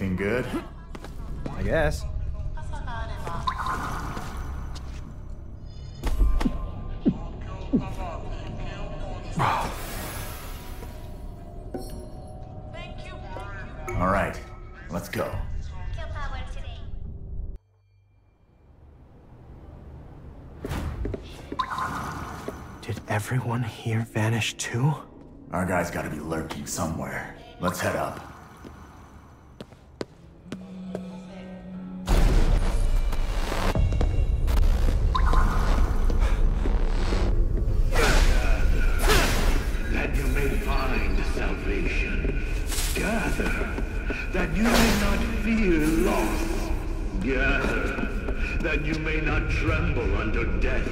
get anything good? I guess. All right, let's go. Did everyone here vanish too? Our guy's gotta be lurking somewhere. Let's head up. Tremble under death.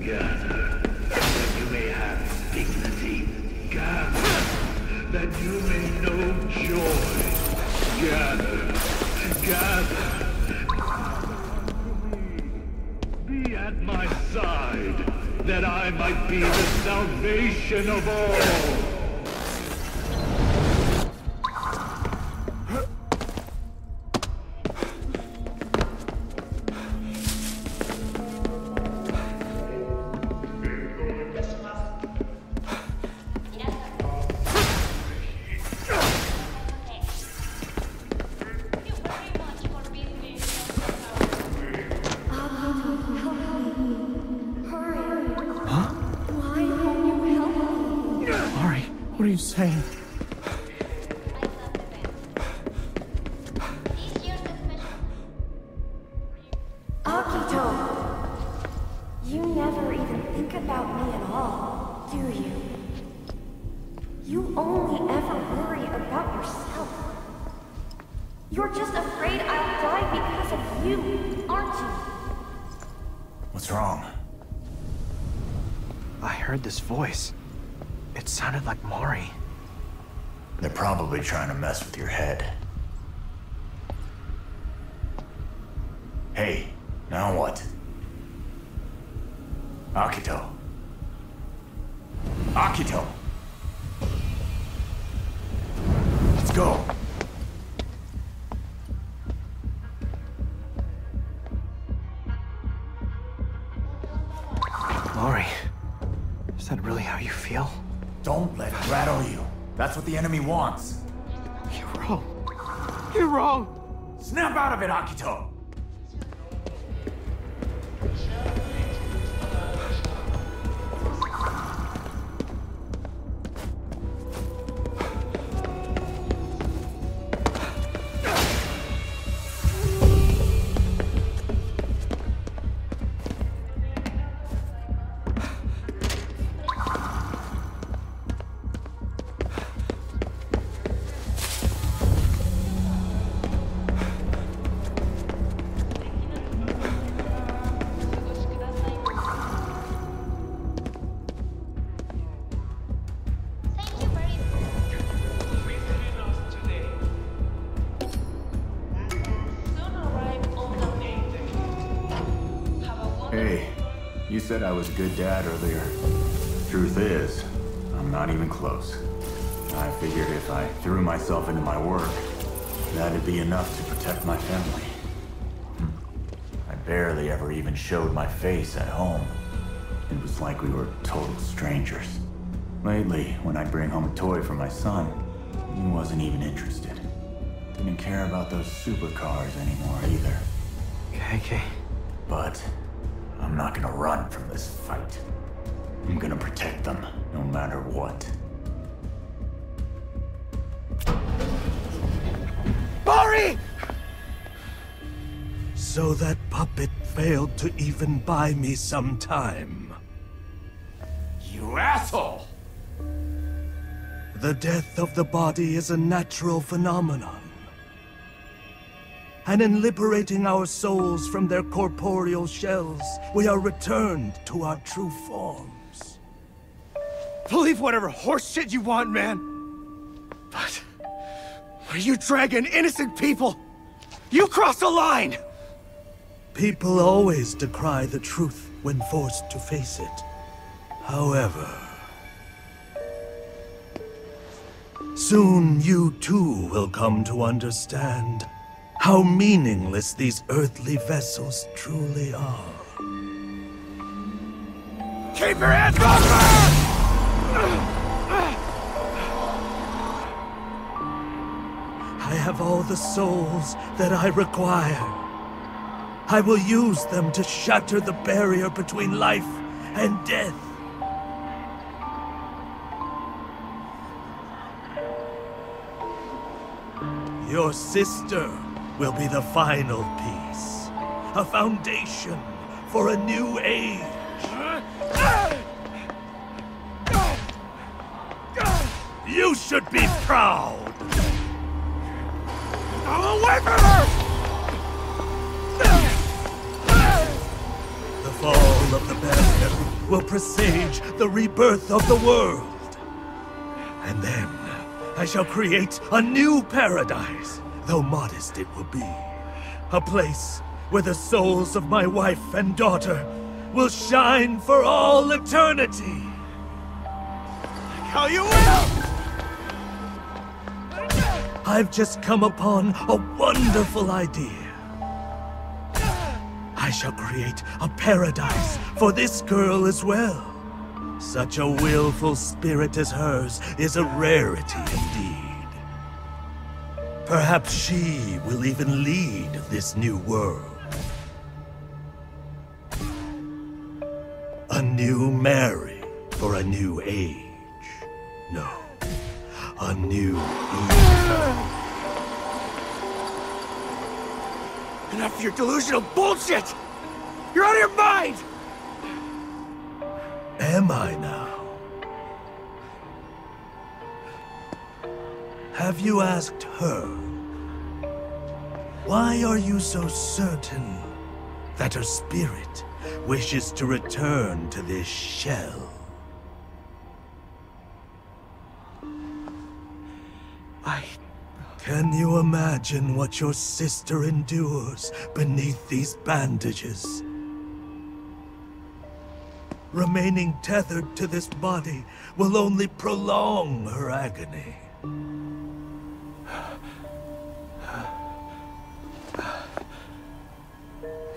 Gather, that you may have dignity. Gather, that you may know joy. Gather, gather. Be at my side, that I might be the salvation of all. I heard this voice. It sounded like Mari. They're probably trying to mess with your head. Hey, now what? Akito. Akito! Let's go! Mari, is that really how you feel? Don't let it rattle you. That's what the enemy wants. You're wrong. You're wrong. Snap out of it, Akito! Said I was a good dad earlier. Truth is, I'm not even close. I figured if I threw myself into my work, that'd be enough to protect my family. Hmm. I barely ever even showed my face at home. It was like we were total strangers. Lately, when I'd bring home a toy for my son, he wasn't even interested. Didn't care about those supercars anymore either. Okay, okay. But I'm not gonna run from this fight. I'm gonna protect them, no matter what. Mari! So that puppet failed to even buy me some time. You asshole! The death of the body is a natural phenomenon. And in liberating our souls from their corporeal shells, we are returned to our true forms. Believe whatever horseshit you want, man. But when you dragging innocent people, you cross a line. People always decry the truth when forced to face it. However, Soon you too will come to understand how meaningless these earthly vessels truly are. Keep your hands off her! I have all the souls that I require. I will use them to shatter the barrier between life and death. Your sister will be the final piece. A foundation for a new age. You should be proud. Away from her! The fall of the barrier will presage the rebirth of the world. And then I shall create a new paradise, though modest it will be. A place where the souls of my wife and daughter will shine for all eternity. How you will! I've just come upon a wonderful idea. I shall create a paradise for this girl as well. Such a willful spirit as hers is a rarity indeed. Perhaps she will even lead this new world. A new Mary for a new age. No, a new Eve. Enough of your delusional bullshit! You're out of your mind! Am I now? Have you asked her? Why are you so certain that her spirit wishes to return to this shell? I... Can you imagine what your sister endures beneath these bandages? Remaining tethered to this body will only prolong her agony.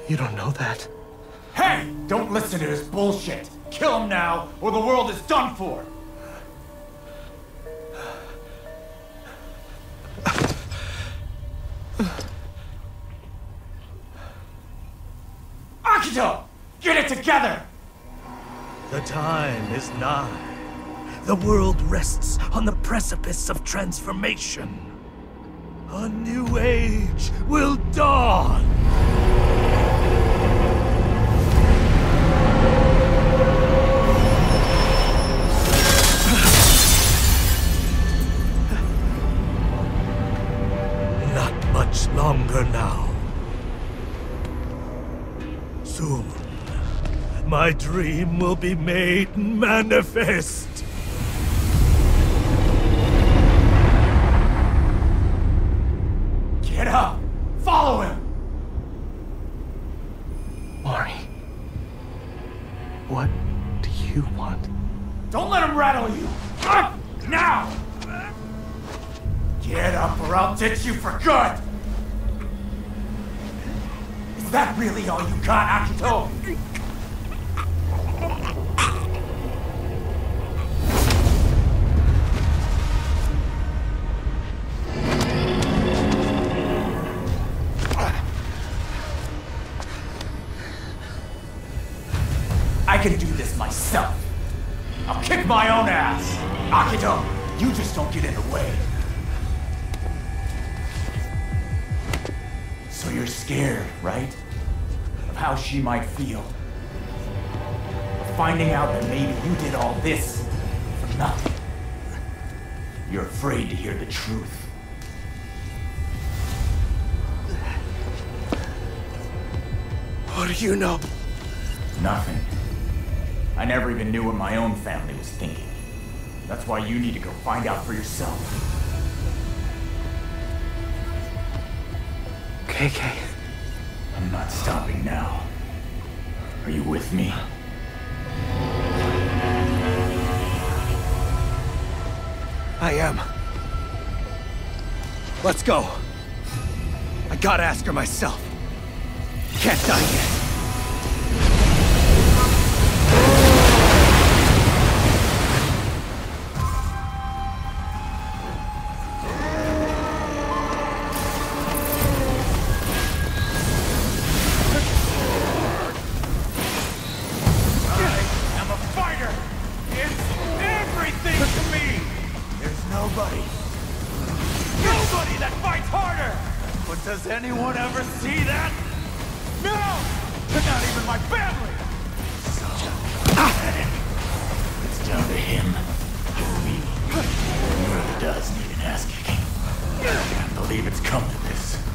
You don't know that. Hey! Don't listen to his bullshit! Kill him now, or the world is done for! Akito! Get it together! The time is nigh. The world rests on the precipice of transformation. A new age will dawn! My dream will be made manifest. Get up! Follow him! Mari. What do you want? Don't let him rattle you! Up! Now! Get up or I'll ditch you for good! Is that really all you got, Akito? Don't get in the way. So you're scared, right? Of how she might feel. Of finding out that maybe you did all this for nothing. You're afraid to hear the truth. What do you know? Nothing. I never even knew what my own family was thinking. That's why you need to go find out for yourself. KK. I'm not stopping now. Are you with me? I am. Let's go. I gotta ask her myself. Can't die yet. But does anyone ever see that? No! Not even my family! It's down to him. Me. He really does need an ass kicking. I can't believe it's come to this.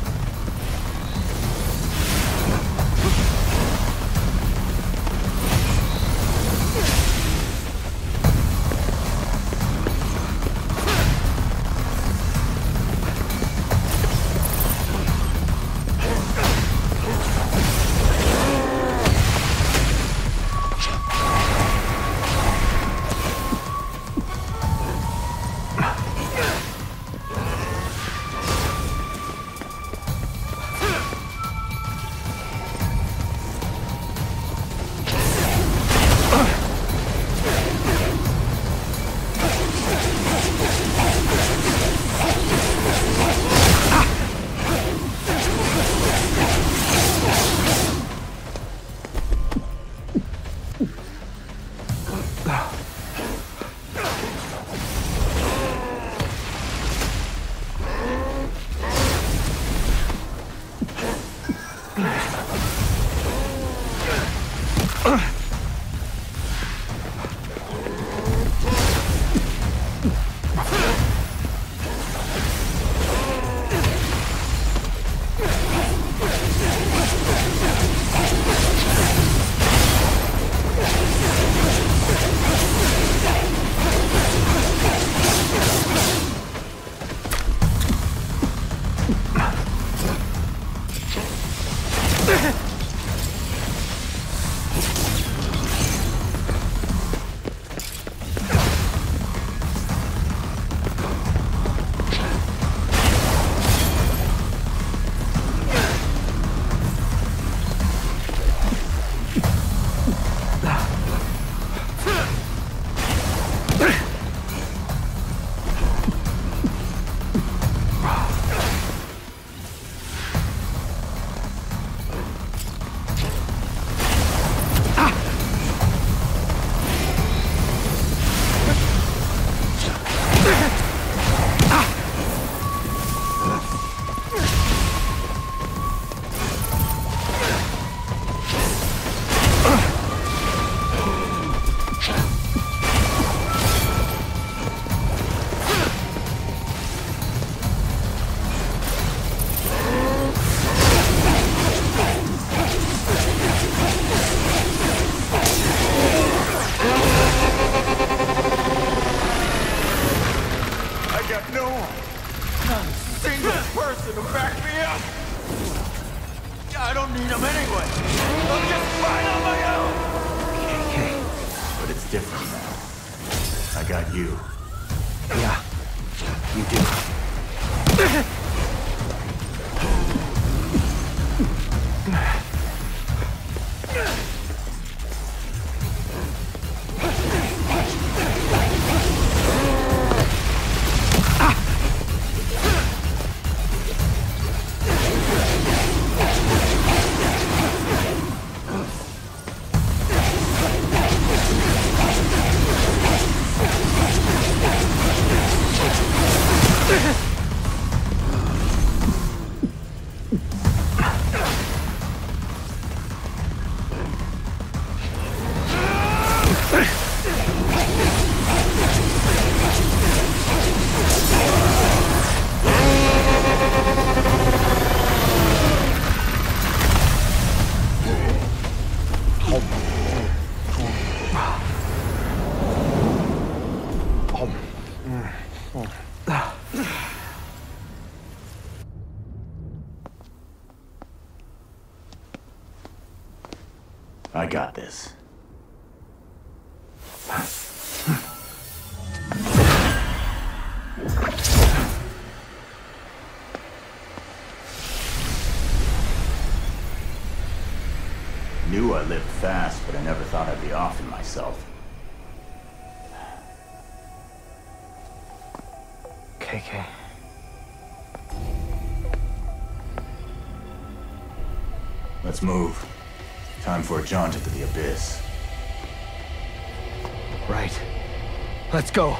You. Yeah, you do. got this. Knew I lived fast, but I never thought I'd be off in myself. KK. Let's move. Time for a jaunt into the abyss. Right. Let's go.